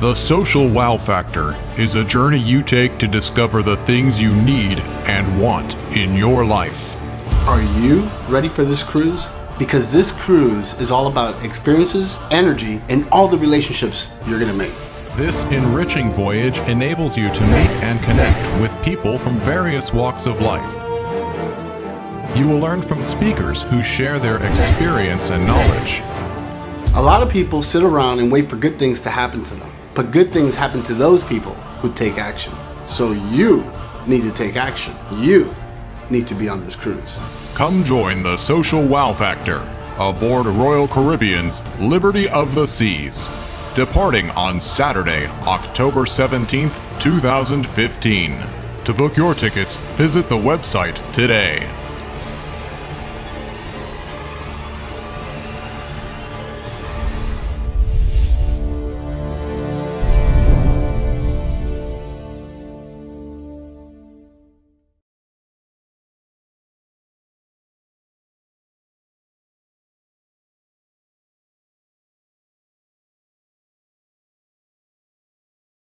The Social Wow Factor is a journey you take to discover the things you need and want in your life. Are you ready for this cruise? Because this cruise is all about experiences, energy, and all the relationships you're gonna make. This enriching voyage enables you to meet and connect with people from various walks of life. You will learn from speakers who share their experience and knowledge. A lot of people sit around and wait for good things to happen to them. But good things happen to those people who take action. So you need to take action. You need to be on this cruise. Come join the Social Wow Factor aboard Royal Caribbean's Liberty of the Seas, departing on Saturday, October 17th, 2015. To book your tickets, visit the website today.